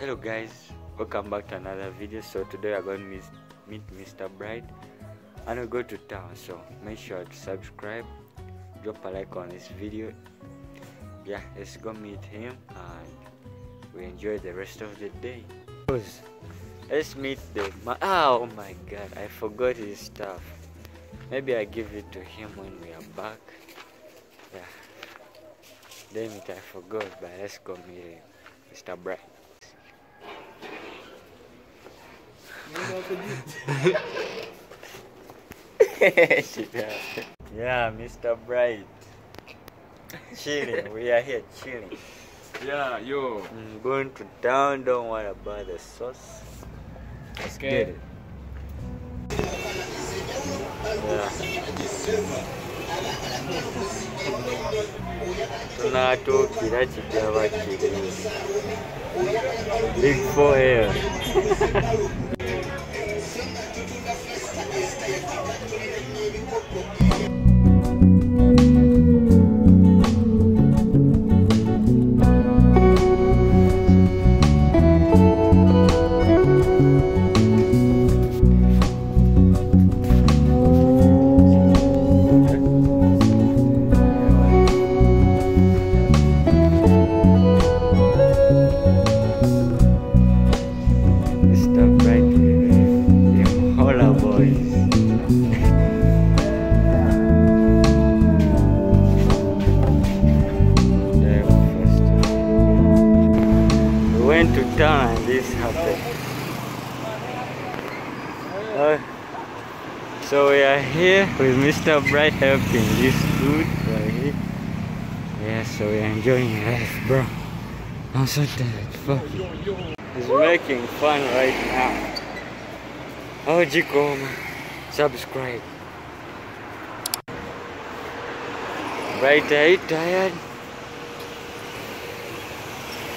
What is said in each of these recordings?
hello guys. Welcome back to another video. So today we're going to meet, mr bright. And we go to town so make sure to subscribe. Drop a like on this video. Yeah let's go meet him and we enjoy the rest of the day. Let's meet the ma- ah, oh my god i forgot his stuff. Maybe i give it to him when we are back. Yeah. Damn it i forgot but let's go meet him mr bright yeah, Mr. Bright. Chilling. We are here chilling. Yeah, yo. I'm going to town. Don't worry about the sauce. Let's Get it. Yeah. tunatuukira kijaba kiri big four air with Mr. Bright helping this dude right here. Yeah, so we're enjoying life, bro. I'm so tired. Fuck. He's making fun right now. Oh, Jikoma, subscribe. Right, are you tired?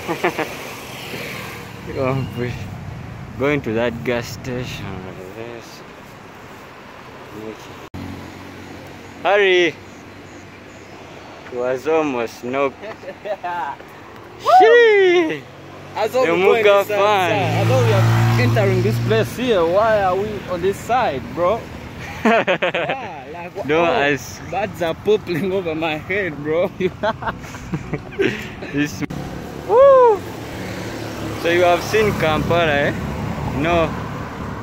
oh. Going to that gas station. Yes. Hurry! It was almost! I thought The Muga fan. I thought we are entering this place here. Why are we on this side, bro? Yeah, like, Don't oh, ask. Birds are popping over my head, bro. This Woo! So you have seen Kampala, eh? No,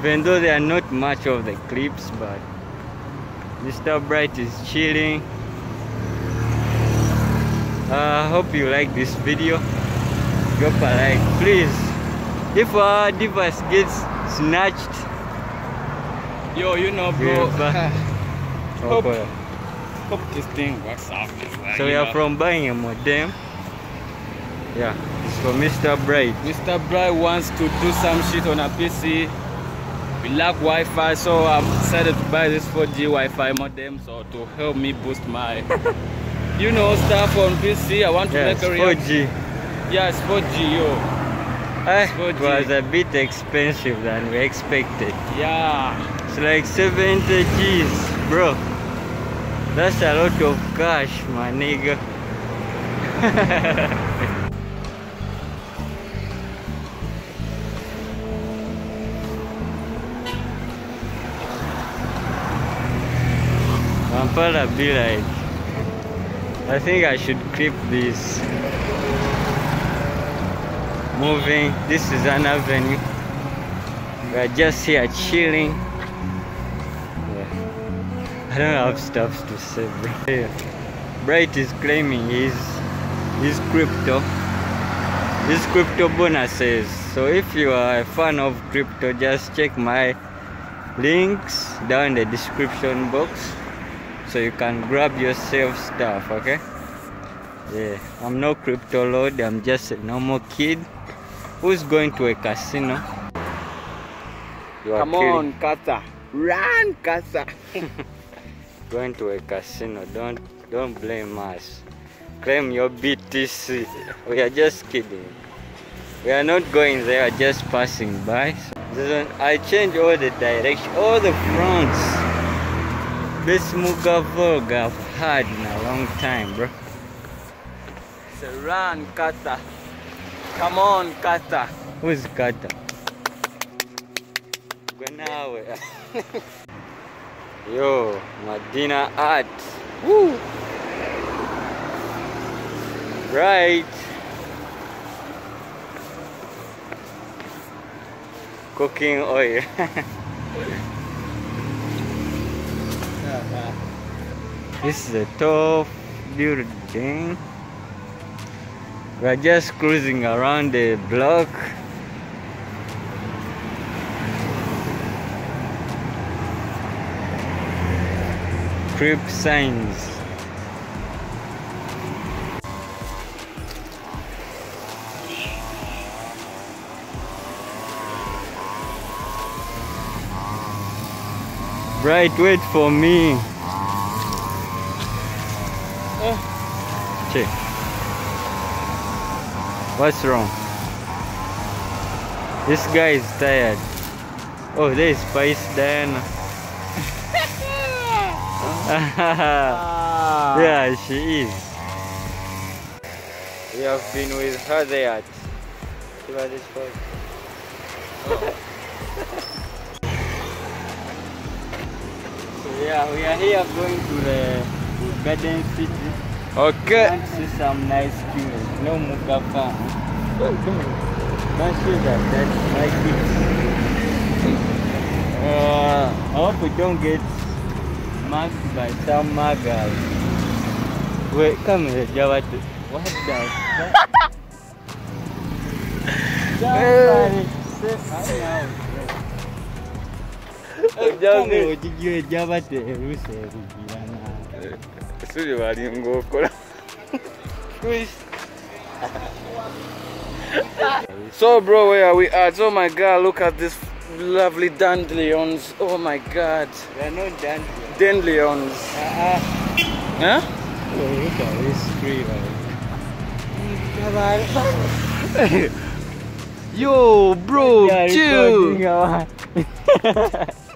even though there are not much of the clips, but Mr. Bright is chilling. I hope you like this video. Drop a like, please. If our device gets snatched, Yo, you know, bro. Yeah, oh, hope, hope this thing works out. so we are know. from buying a modem. Yeah, it's for Mr. Bright. Mr. Bright wants to do some shit on a PC. We lack Wi-Fi, so I've decided to buy this 4G Wi-Fi modem so to help me boost my, you know, stuff on PC. I want to Yeah, make a real. 4G. Yeah, it's 4G, yo. Eh, It's 4G. it was a bit expensive than we expected. Yeah. It's like 70 G's, bro. That's a lot of cash, my nigga. Kampala be like, I think I should clip this. Moving, this is an avenue. We are just here chilling. Yeah. I don't have stuff to say, bro. Bright is claiming his his crypto. His crypto bonuses. So if you are a fan of crypto, just check my links down in the description box so you can grab yourself stuff, okay? Yeah, I'm no crypto lord, I'm just a normal kid who's going to a casino. You are Come on, Kata. Run, Kata. going to a casino. Don't don't blame us. Claim your BTC. We are just kidding. We are not going there, just passing by. So, I change all the direction, all the fronts. Best Muga vlog I've had in a long time, bro. It's a run, Kata. Come on, Kata. Who's Kata? Gwenawe. Yo, Madina Art. Woo! Right. Cooking oil. this is a top building. We're just cruising around the block. Crib signs. Bright, wait for me. Ah. Check. What's wrong? This guy is tired. Oh, there is Spice Diana. Ah. yeah, she is. We have been with her there. See what this for? yeah, we are here going to the Garden City. Okay. To see some nice views. No Mugafa. Don't show that. That's my kids. Uh, I hope we don't get marked by some magas. Wait, come here, Jawat. What does that? I know. Come here, ujijue Jawat eruse kujirana. Suri bari ngokora. So bro, where are we at? Oh my god, look at this lovely dandelions. Oh my god. They're not dandelions. Dandelions. Uh-uh. Huh? Oh, look at this tree, man. Yo, bro, chill.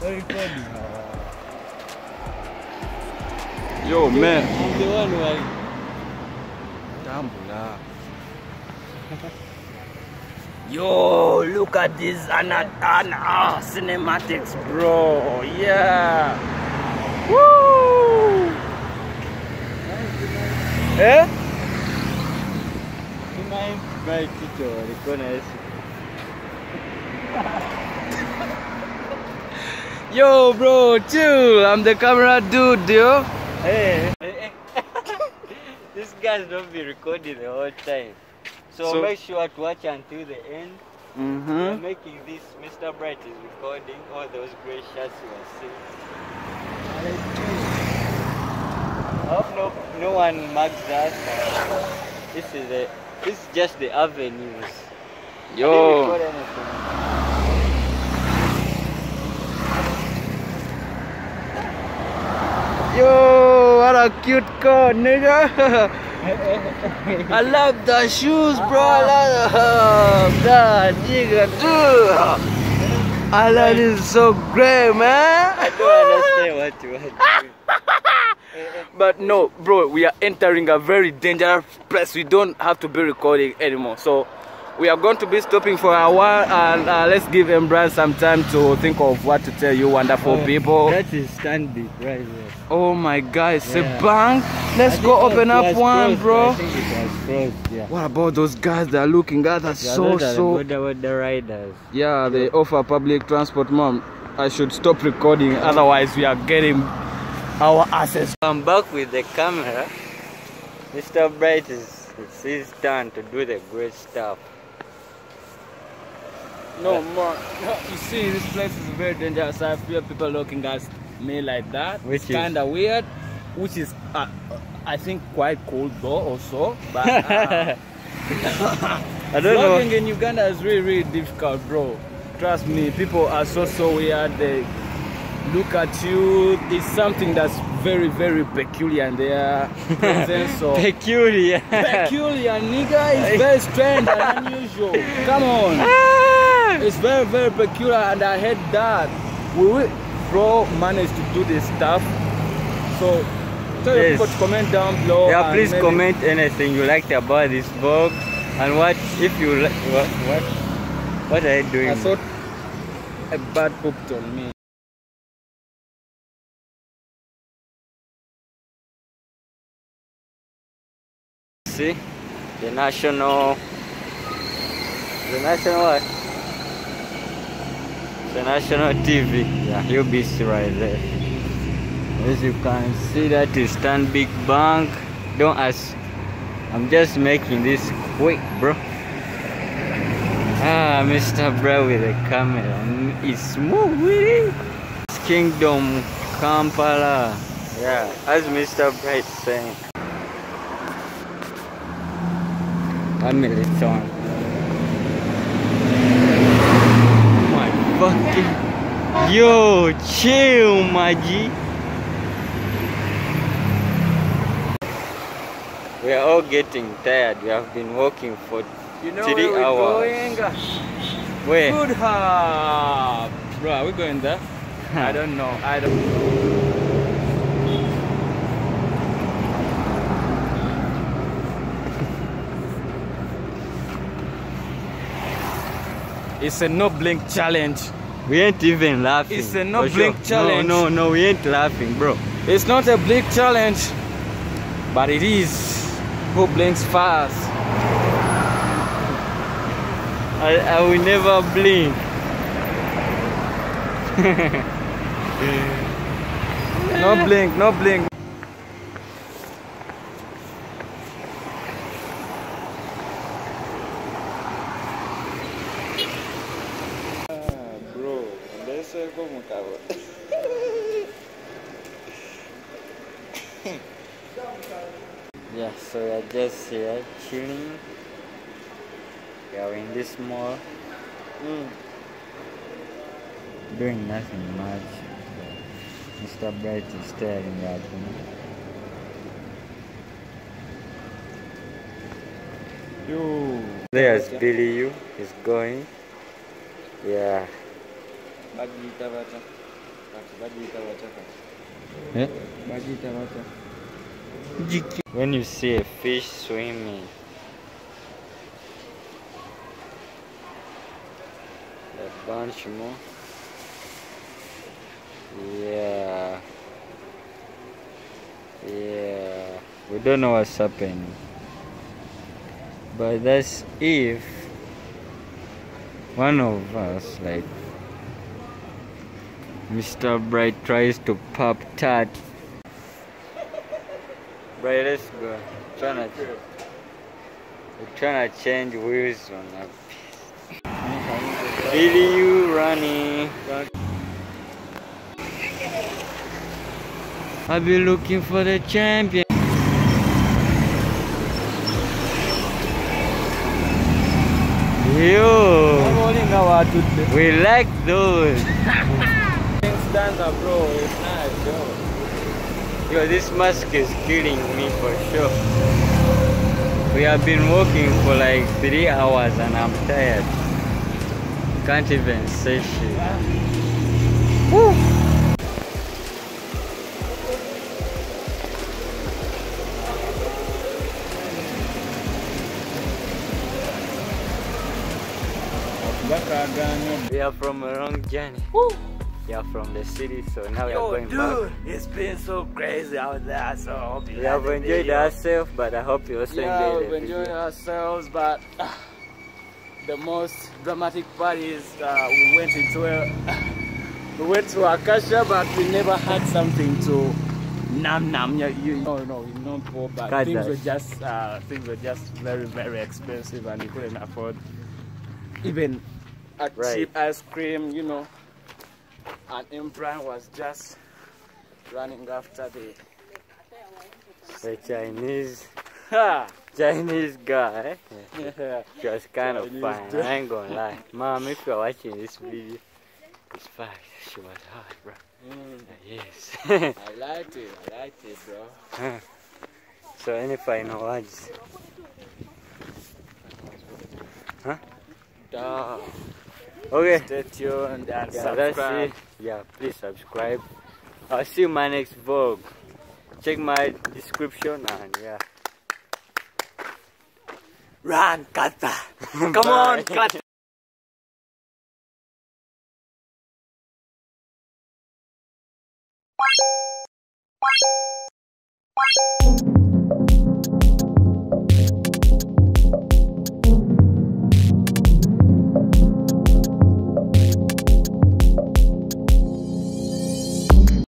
recording our- We're recording our- Yo, man. I'm the one who are- Tambula. Yo, look at this Anatana cinematics, bro. Yeah. Woo! Eh? You mind by Tito, record us. Yo, bro, chill. I'm the camera dude, yo. Hey. These guys don't be recording the whole time. So, So- make sure to watch until the end. Mm -hmm. We're making this. Mr. Bright is recording all those great shots you are seeing. I hope no, no one marks us. This is a, this is just the avenues. Yo. record anything. Yo, what a cute car, nigga. I love the shoes, bro. I love that nigga, dude. I love this so great, man. I don't understand what you doing. But no, bro, we are entering a very dangerous place. We don't have to be recording anymore. So we are going to be stopping for a while and uh, let's give MBrian some time to think of what to tell you wonderful Oh, people. That is standing right there. Oh my god, it's Yeah. a bank. Let's I go open up one, closed, bro. I think it was closed, yeah. What about those guys that are looking at us Yeah, so so the border, border riders. Yeah, they offer public transport, mom. I should stop recording, otherwise we are getting our asses. I'm back with the camera. Mr. Bright is it's his turn to do the great stuff. No, more. You see, this place is very dangerous. I feel people looking at me like that. Which it's is- kind of weird, which is, uh, I think, quite cool though, also. But uh, I don't know. in Uganda is really, really difficult, bro. Trust me, people are so, so weird. They look at you. It's something that's very, very peculiar in their presence. So. Peculiar. Peculiar, nigga. It's very strange and unusual. Come on. It's very, very peculiar, and I hate that. We will, bro, manage to do this stuff. So, tell Yes. people to comment down below. Yeah, please maybe- comment anything you liked about this vlog And what if you li- what what what are you doing? I thought a bad pooped on me. See the national the national what? The national TV. Yeah, UBC right there. As you can see, that is Stanbic Bank. Don't ask. I'm just making this quick, bro. Ah, Mr. Bro with the camera. It's moving. It's Kingdom Kampala. Yeah, as Mr. Bright saying. Hamilton. My fucking. Yo, chill, my G. We are all getting tired. We have been walking for You know three where hours. going? Where? Good hub. Bro, are we going there? I don't know. I don't. It's a no blink challenge. We ain't even laughing. It's a no blink sure. challenge. No, no, no, we ain't laughing, bro. It's not a blink challenge, but it is who blinks fast. I, I will never blink. No blink, no blink. bro, ndese ko mukabo. Yeah, so we here chilling. We are in this mall. Doing nothing much. Mr. Bright is staring at me. Yo. There's Billy U. He's going. Yeah. Eh? When you see a fish swimming, a bunch more. Yeah. Yeah. We don't know what's happening. But that's if one of us, like Mr. Bright, tries to pop tat Let's go. Trying to, we're trying to change wheels on a Billy, you running. I'll be looking for the champion. Yo, Namuolinga watu today. we like those. Stanza bro, it's nice, yo. Yo, this mask is killing me for sure. We have been walking for like three hours and I'm tired. Can't even say shit. Woo. We are from a long journey. We are from the city, so now we are going dude, back. it's been so crazy out there. So I hope you We have enjoyed video. ourselves, but I hope you also Yeah, enjoyed we've enjoyed ourselves, but uh, the most dramatic part is uh, we went into a, we went to Acacia, but we never had something to nam nam. Yeah, you, no, no, we not poor, but things were just uh, things were just very very expensive, and we couldn't afford even a Right. cheap ice cream. You know, and Imran was just running after the. The Chinese Chinese guy. Yeah. It was kind of Chinese fun. I ain't gonna lie. Mom, if you're watching this video, it's fine. She was hot, bro. Mm. Yes. I liked it. I liked it, bro. so any final words? Huh? Duh. Okay. Stay tuned and Yeah, subscribe. Yeah, please subscribe. I'll see you in my next vlog. Check my description and yeah. Run, Kata. Come on, Kata.